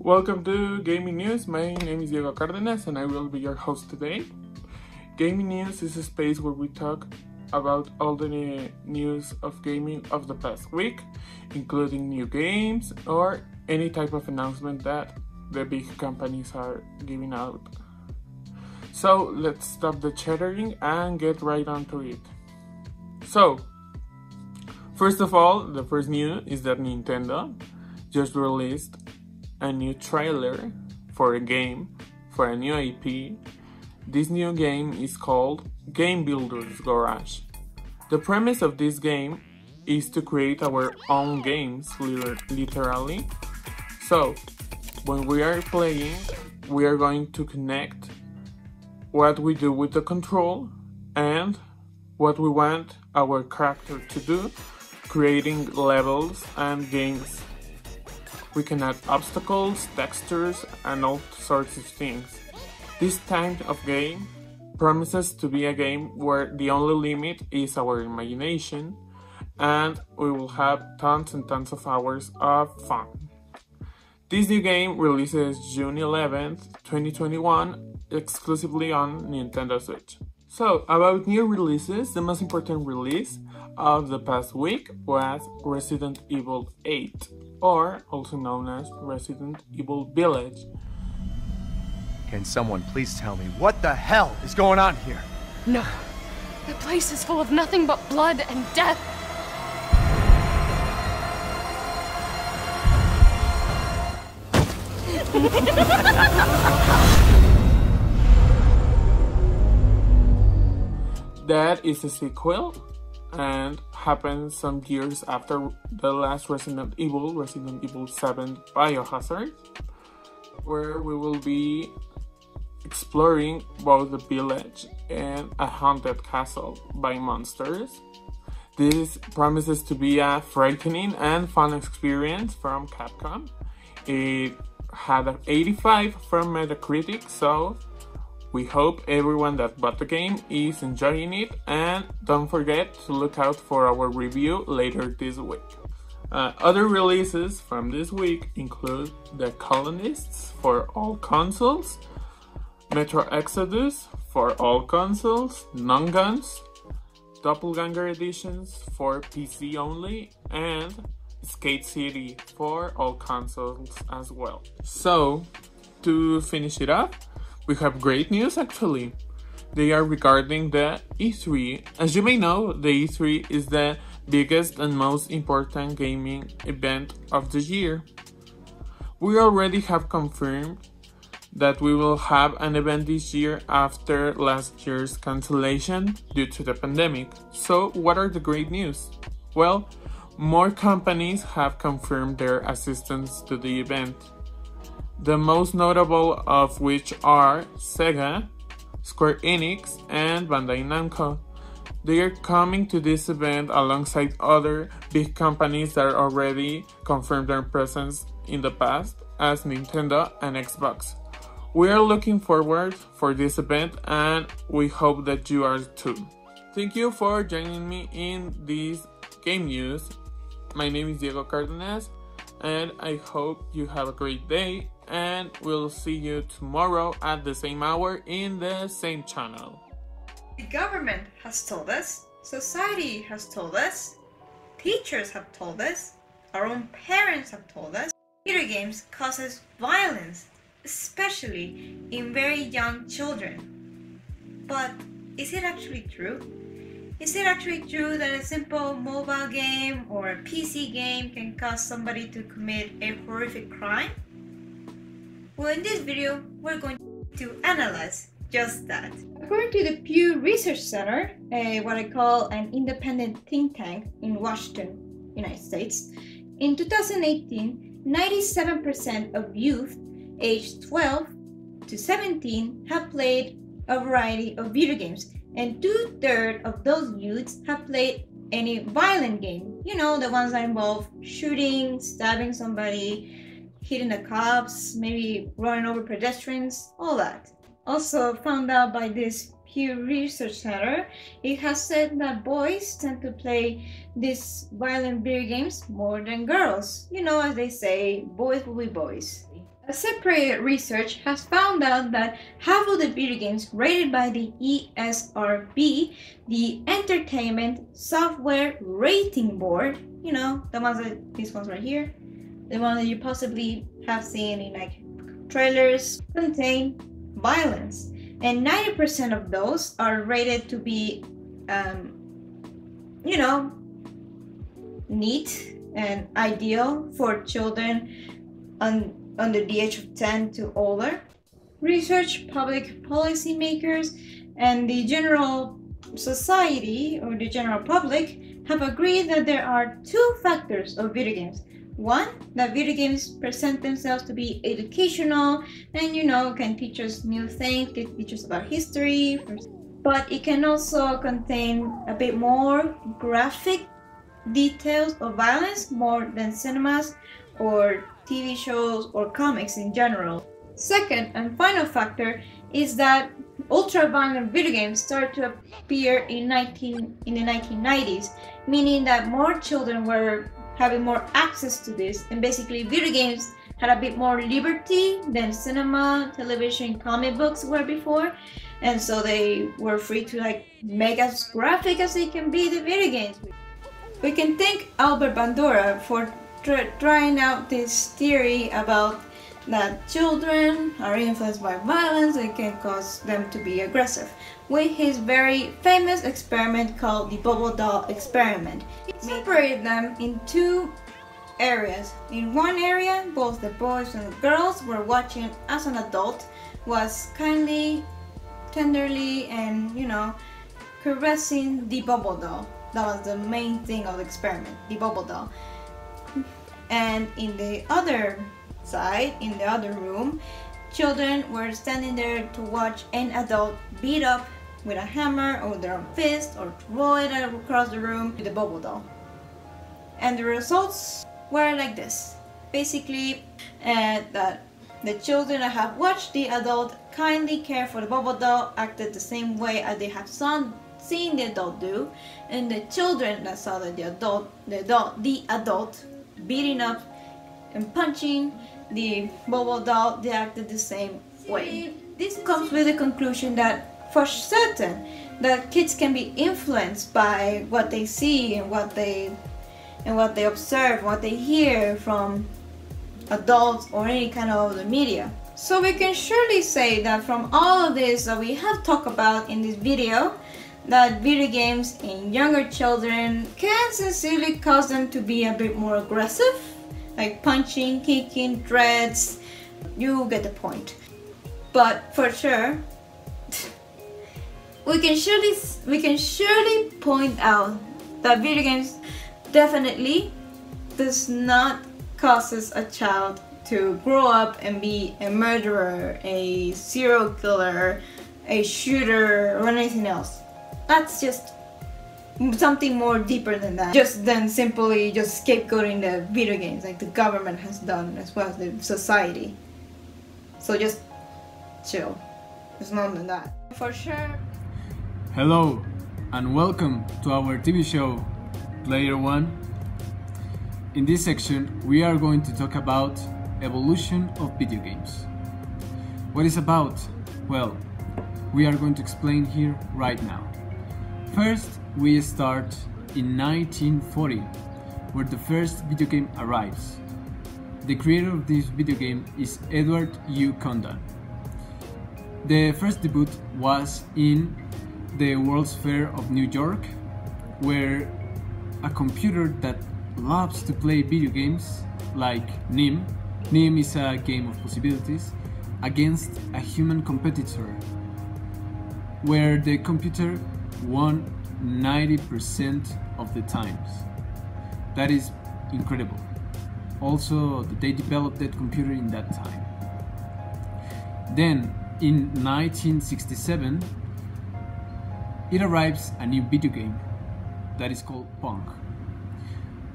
Welcome to Gaming News. My name is Diego Cardenas and I will be your host today. Gaming News is a space where we talk about all the news of gaming of the past week, including new games or any type of announcement that the big companies are giving out. So let's stop the chattering and get right onto it. So, first of all, the first news is that Nintendo just released a new trailer for a game, for a new IP. This new game is called Game Builder's Garage. The premise of this game is to create our own games, literally. So, when we are playing, we are going to connect what we do with the control and what we want our character to do, creating levels and games we can add obstacles, textures, and all sorts of things. This kind of game promises to be a game where the only limit is our imagination, and we will have tons and tons of hours of fun. This new game releases June 11th, 2021, exclusively on Nintendo Switch. So, about new releases, the most important release of the past week was Resident Evil 8 or also known as Resident Evil Village. Can someone please tell me what the hell is going on here? No. The place is full of nothing but blood and death. that is a sequel and happened some years after the last Resident Evil, Resident Evil 7 Biohazard, where we will be exploring both the village and a haunted castle by monsters. This promises to be a frightening and fun experience from Capcom. It had an 85 from Metacritic, so we hope everyone that bought the game is enjoying it and don't forget to look out for our review later this week. Uh, other releases from this week include The Colonists for all consoles, Metro Exodus for all consoles, Non-Guns, Doppelganger editions for PC only, and Skate City for all consoles as well. So, to finish it up, we have great news actually. They are regarding the E3. As you may know, the E3 is the biggest and most important gaming event of the year. We already have confirmed that we will have an event this year after last year's cancellation due to the pandemic. So, what are the great news? Well, more companies have confirmed their assistance to the event the most notable of which are Sega, Square Enix, and Bandai Namco. They are coming to this event alongside other big companies that already confirmed their presence in the past as Nintendo and Xbox. We are looking forward for this event and we hope that you are too. Thank you for joining me in this game news. My name is Diego Cardenas and I hope you have a great day and we'll see you tomorrow at the same hour in the same channel. The government has told us, society has told us, teachers have told us, our own parents have told us, video games causes violence, especially in very young children. But is it actually true? Is it actually true that a simple mobile game or a PC game can cause somebody to commit a horrific crime? Well, in this video, we're going to analyze just that. According to the Pew Research Center, what I call an independent think tank in Washington, United States, in 2018, 97% of youth aged 12 to 17 have played a variety of video games, and two thirds of those youths have played any violent game. You know, the ones that involve shooting, stabbing somebody, hitting the cops, maybe running over pedestrians, all that. Also found out by this Pew Research Center, it has said that boys tend to play these violent video games more than girls. You know, as they say, boys will be boys. A separate research has found out that half of the video games rated by the ESRB, the Entertainment Software Rating Board, you know, the ones that these ones right here, the one that you possibly have seen in like trailers, contain violence. And 90% of those are rated to be, um, you know, neat and ideal for children on under the age of 10 to older. Research, public policy makers, and the general society or the general public have agreed that there are two factors of video games. One, that video games present themselves to be educational and you know can teach us new things, can teach us about history, but it can also contain a bit more graphic details of violence more than cinemas or TV shows, or comics in general. Second and final factor is that ultra-violent video games started to appear in 19 in the 1990s, meaning that more children were having more access to this, and basically video games had a bit more liberty than cinema, television, comic books were before, and so they were free to like make as graphic as they can be the video games. We can thank Albert Bandura for trying out this theory about that children are influenced by violence and can cause them to be aggressive with his very famous experiment called the Bobo doll experiment. He separated them in two areas. In one area, both the boys and the girls were watching as an adult was kindly, tenderly, and you know, caressing the Bobo doll. That was the main thing of the experiment, the Bobo doll and in the other side, in the other room, children were standing there to watch an adult beat up with a hammer or their own fist or throw it across the room with a Bobo doll. And the results were like this. Basically, uh, that the children that have watched the adult kindly care for the Bobo doll acted the same way as they have seen seen the adult do, and the children that saw that the adult, the adult, the adult beating up and punching the Bobo doll, they acted the same way. This comes with the conclusion that for certain that kids can be influenced by what they see and what they and what they observe, what they hear from adults or any kind of the media. So we can surely say that from all of this that we have talked about in this video, that video games in younger children can sincerely cause them to be a bit more aggressive, like punching, kicking, dreads. You get the point. But for sure, we can surely we can surely point out that video games definitely does not causes a child to grow up and be a murderer, a serial killer, a shooter, or anything else that's just something more deeper than that. Just than simply just scapegoating the video games like the government has done as well as the society. So just chill. It's more than that. For sure. Hello and welcome to our tv show player one. In this section we are going to talk about evolution of video games. What is about? Well we are going to explain here right now. First, we start in 1940, where the first video game arrives. The creator of this video game is Edward U. Condon. The first debut was in the World's Fair of New York, where a computer that loves to play video games, like NIM, NIM is a game of possibilities, against a human competitor, where the computer won 90% of the times. That is incredible. Also, they developed that computer in that time. Then, in 1967, it arrives a new video game that is called Pong.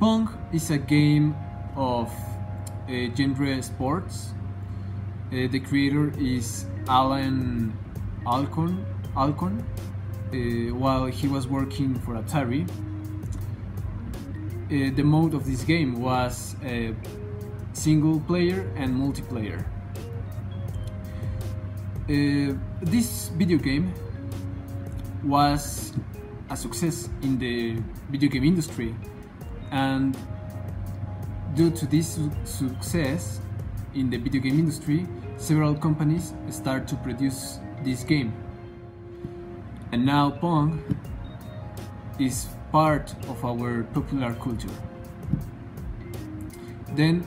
Pong is a game of uh, genre sports. Uh, the creator is Allan Alcorn Alcorn while he was working for Atari. Uh, the mode of this game was uh, single player and multiplayer. Uh, this video game was a success in the video game industry and due to this su- success in the video game industry several companies start to produce this game and now pong is part of our popular culture then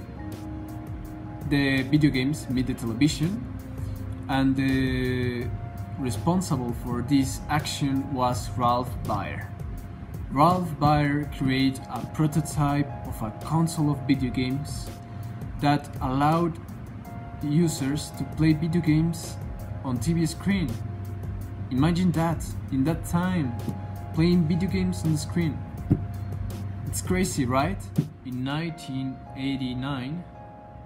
the video games meet the television and the responsible for this action was Ralph Baer. Ralph Baer created a prototype of a console of video games that allowed users to play video games on TV screen. Imagine that, in that time, playing video games on the screen. It's crazy, right? In 1989,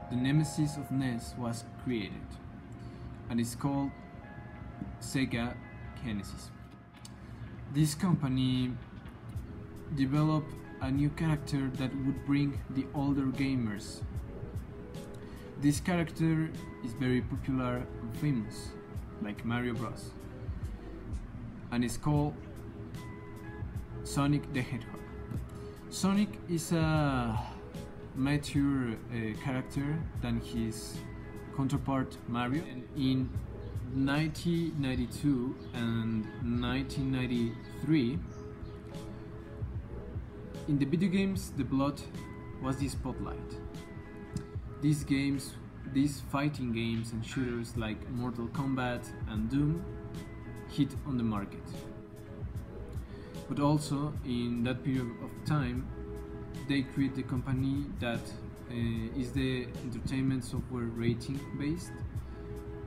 the nemesis of NES was created, and it's called Sega Genesis. This company developed a new character that would bring the older gamers. This character is very popular and famous, like Mario Bros. And it's called Sonic the Hedgehog. Sonic is a mature uh, character than his counterpart Mario. In 1992 and 1993, in the video games, the blood was the spotlight. These games, these fighting games and shooters like Mortal Kombat and Doom hit on the market. But also, in that period of time, they create a company that uh, is the entertainment software rating based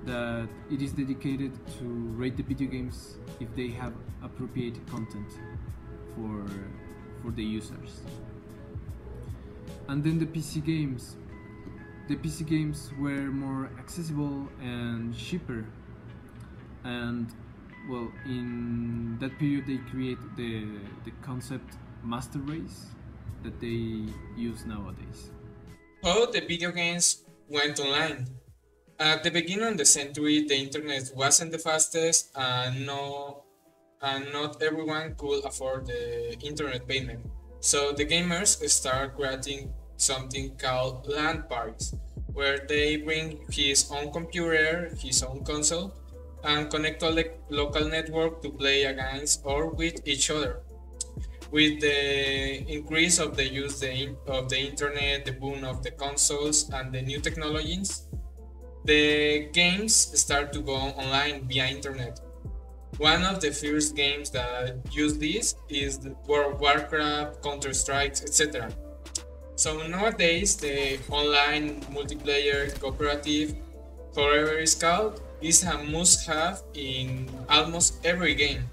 that it is dedicated to rate the video games if they have appropriate content for for the users and then the PC games the PC games were more accessible and cheaper and well in that period they create the the concept master race that they use nowadays How the video games went online. At the beginning of the century, the internet wasn't the fastest, and no, and not everyone could afford the internet payment. So the gamers start creating something called LAN parties, where they bring his own computer, his own console, and connect to the local network to play against or with each other with the increase of the use of the internet, the boom of the consoles, and the new technologies, the games start to go online via internet. One of the first games that use this is World Warcraft, Counter Strike, etc. So nowadays, the online multiplayer cooperative, however it's called, is a must-have in almost every game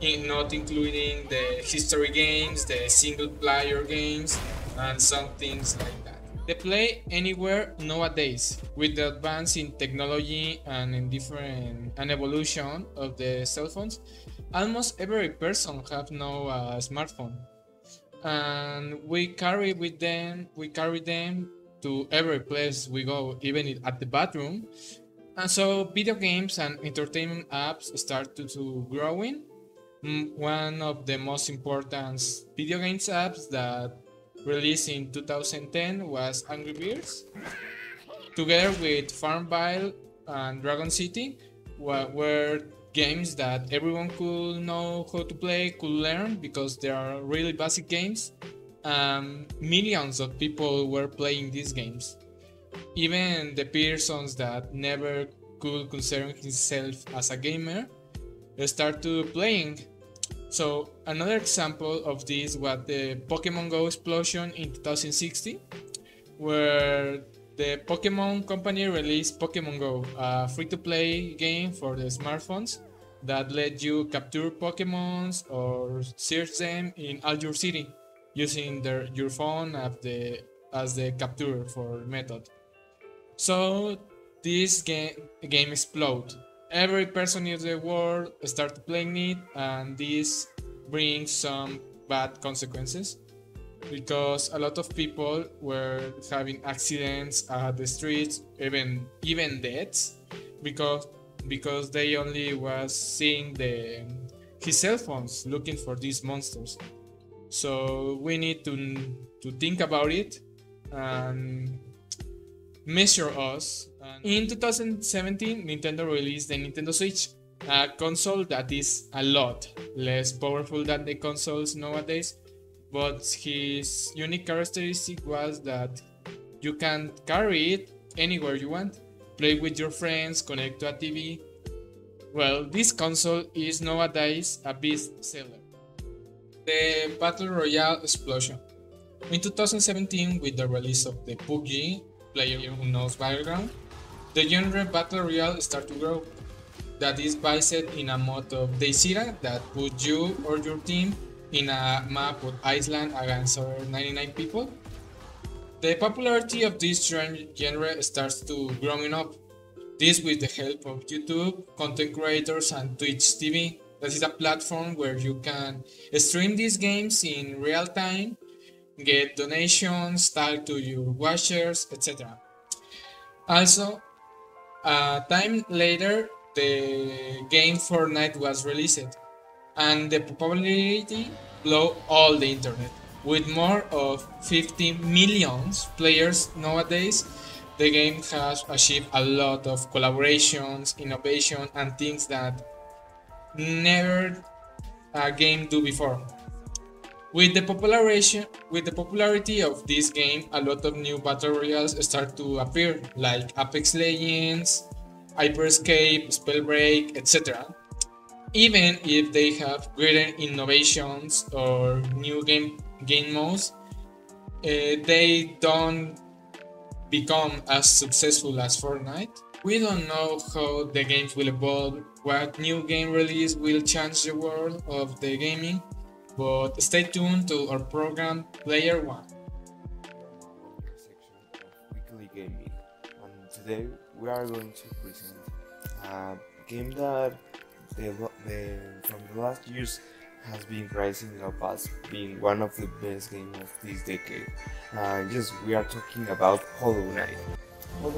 in not including the history games, the single player games, and some things like that. They play anywhere nowadays with the advance in technology and in different an evolution of the cell phones. Almost every person have now a smartphone, and we carry with them. We carry them to every place we go, even at the bathroom. And so video games and entertainment apps start to, to growing Mm, one of the most important video games apps that released in 2010 was Angry Birds, together with Farmville and Dragon City, were games that everyone could know how to play, could learn because they are really basic games. Um, millions of people were playing these games. Even the persons that never could consider himself as a gamer start to playing. So another example of this was the Pokemon Go explosion in 2016, where the Pokemon company released Pokemon Go, a free-to-play game for the smartphones that let you capture Pokemons or search them in all your city using their, your phone as the, as the capture for method. So this game, game exploded every person in the world started playing it, and this brings some bad consequences because a lot of people were having accidents at the streets, even even deaths, because because they only was seeing the his cell phones looking for these monsters. So we need to to think about it and measure us. And in 2017, Nintendo released the Nintendo Switch, a console that is a lot less powerful than the consoles nowadays, but his unique characteristic was that you can carry it anywhere you want, play with your friends, connect to a TV. Well, this console is nowadays a best seller. The Battle Royale explosion. In 2017, with the release of the PUBG, PlayerUnknown's Battleground, the genre Battle Royale started to grow. That is based in a mode of Daysira that puts you or your team in a map with Iceland against other 99 people. The popularity of this genre starts to growing up. This with the help of YouTube, content creators, and Twitch TV. That is a platform where you can stream these games in real time, get donations, talk to your watchers, etc. Also, a time later, the game Fortnite was released, and the popularity blew all the internet. With more of 50 million players nowadays, the game has achieved a lot of collaborations, innovation, and things that never a game do before. With the population, with the popularity of this game, a lot of new battle royals start to appear, like Apex Legends, Hyperscape, Spellbreak, etc. Even if they have greater innovations or new game game modes, uh, they don't become as successful as Fortnite. We don't know how the games will evolve, what new game release will change the world of the gaming, but stay tuned to our program Player One. section of weekly gaming, and today we are going to present a game that the, the, from the last years has been rising up as being one of the best games of this decade. Uh, yes, we are talking about Hollow Knight. Hollow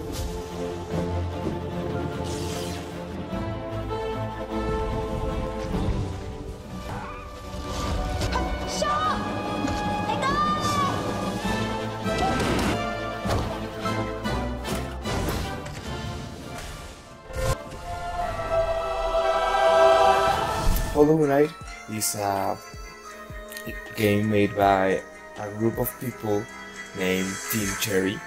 Hollow is a game made by a group of people named Team Cherry.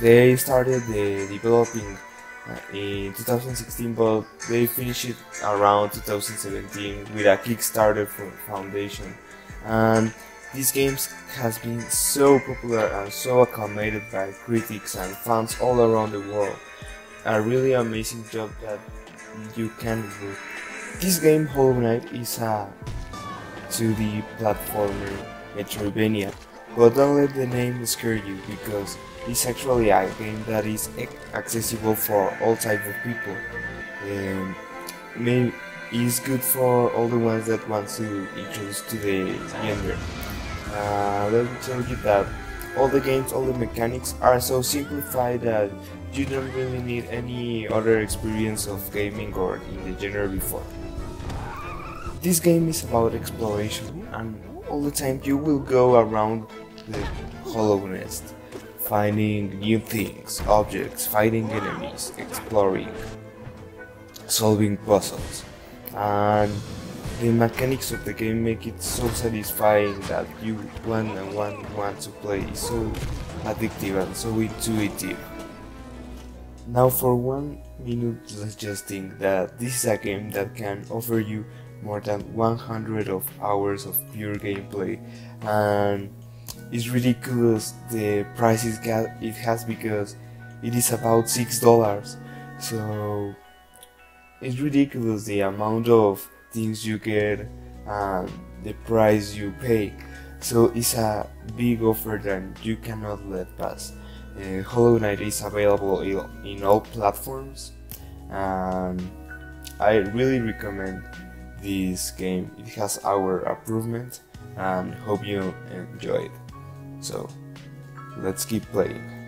They started the developing uh, in 2016, but they finished it around 2017 with a Kickstarter foundation. And this game has been so popular and so acclaimed by critics and fans all around the world. A really amazing job that you can do. This game, Hollow Knight, is a 2D platformer Metroidvania, but don't let the name scare you because it's actually a game that is accessible for all type of people. Um, maybe it's good for all the ones that want to introduce to the genre. Uh, let me tell you that all the games, all the mechanics are so simplified that you don't really need any other experience of gaming or in the genre before. This game is about exploration and all the time you will go around the Hallownest, finding new things, objects, fighting enemies, exploring, solving puzzles. And the mechanics of the game make it so satisfying that you want and want, want to play. It's so addictive and so intuitive. Now for one minute let's just think that this is a game that can offer you more than 100 of hours of pure gameplay. And it's ridiculous the price it has because it is about six dollars. So it's ridiculous the amount of things you get and the price you pay. So it's a big offer that you cannot let pass. Uh, Hollow Knight is available in all platforms. And I really recommend this game. It has our improvement and hope you enjoy it. So let's keep playing.